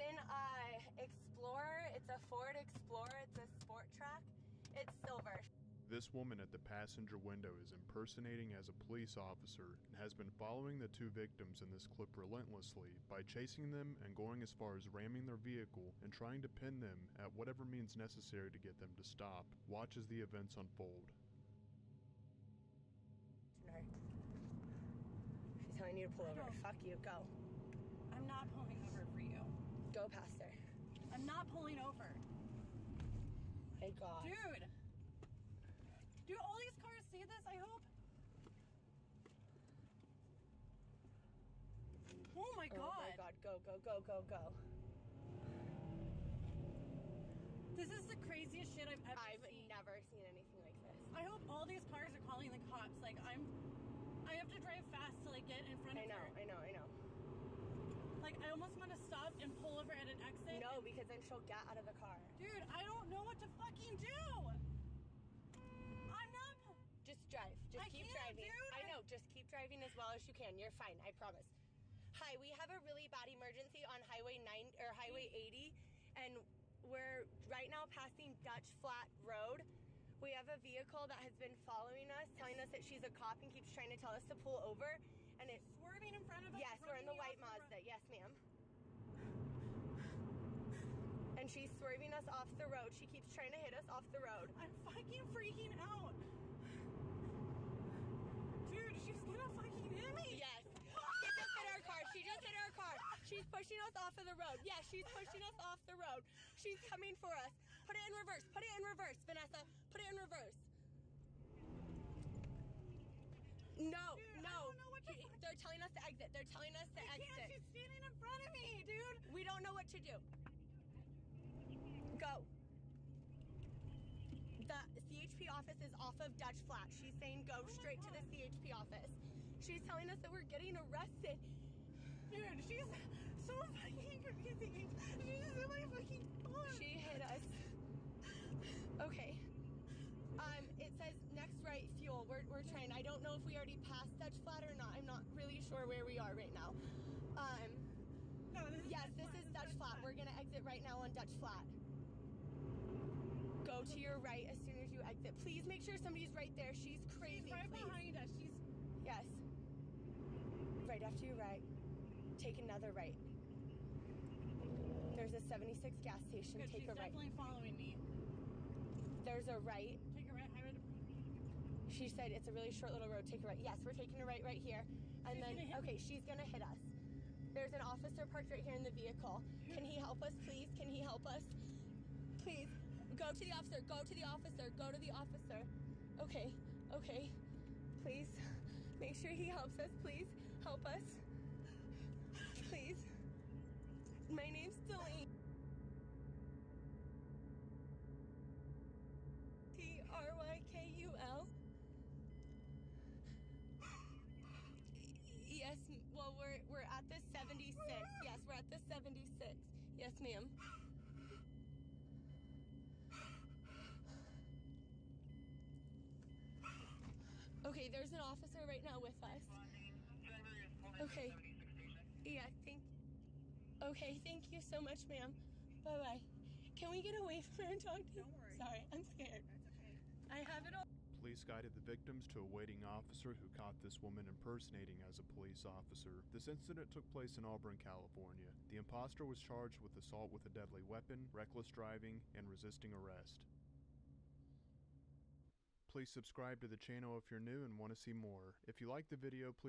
in a Explorer. It's a Ford Explorer. It's a Sport Trac. It's silver. This woman at the passenger window is impersonating as a police officer and has been following the two victims in this clip relentlessly by chasing them and going as far as ramming their vehicle and trying to pin them at whatever means necessary to get them to stop. Watch as the events unfold. She's telling you to pull over. Fuck you. Go. I'm not pulling over for you. Go past her. I'm not pulling over. Hey God. Dude! Do all these cars see this, I hope? Oh my Oh god. my God. Go, go, go, go, go. This is the craziest shit I've ever I've seen. never seen anything like this. I hope all these cars are calling the cops. Like I'm I have to drive fast to like get in front I of know, her. I know, I know, I know. Like I almost want to stop and pull over at an exit. No, because then she'll get out of the car. Dude, I don't know what to fucking do. I'm not Just drive. Just I keep can't, driving. dude. I I- know. Just keep driving as well as you can. You're fine. I promise. Hi, we have a really bad emergency on Highway 9 or Highway mm. 80, and we're right now passing Dutch Flat Road. We have a vehicle that has been following us, telling us that she's a cop and keeps trying to tell us to pull over. And it's swerving in front of us. yes, we're in the white Mazda. Yes, ma'am. And she's swerving us off the road. She keeps trying to hit us off the road. I'm fucking freaking out. Dude, she's gonna fucking hit me. Yes. She just hit our car. She just hit our car. She's pushing us off of the road. Yes, she's pushing us off the road. She's coming for us. Put it in reverse. Put it in reverse, Vanessa. Put it in reverse. No, Dude, no. don't know what to He- fuck- They're telling us to exit. They're telling us to I can't. exit. She's standing in front of me, dude. We don't know what to do. Go. The CHP office is off of Dutch Flat. She's saying go straight to the CHP office. She's telling us that we're getting arrested. Dude, she's so fucking crazy. She's in my fucking car. She hit us. Okay. Um, it says next right fuel. We're, we're trying. I don't know if we already passed Dutch Flat or not. I'm not really sure where we are right now. Um, no, this yes, Dutch this Flat, is Dutch Flat. We're gonna exit right now on Dutch Flat. Go to your right as soon as you exit. Please make sure somebody's right there. She's crazy. She's right please. behind us. She's Yes. Right after your right. Take another right. There's a 76 gas station. good. Take she's a right. definitely following me. There's a right. Take a right. Highway to She said it's a really short little road. Take a right. Yes, we're taking a right right here. And She's then okay, me. she's gonna hit us. There's an officer parked right here in the vehicle. Can he help us, please? Can he help us? Please. Go to the officer. Go to the officer. Go to the officer. Okay. Okay. Please. Make sure he helps us, please. Help us. Please. My name's Delaney. T R Y K U L. Yes, well we're we're at the 76. Yes, we're at the 76. Yes, ma'am. Okay, there's an officer right now with us. Okay. Yeah, thank Okay, thank you so much, ma'am. Bye bye. Can we get away from her and talk to Don't worry. Sorry, I'm scared. That's okay. I have it all. Police guided the victims to a waiting officer who caught this woman impersonating as a police officer. This incident took place in Auburn, California. The imposter was charged with assault with a deadly weapon, reckless driving, and resisting arrest. Please subscribe to the channel if you're new and want to see more. If you like the video, please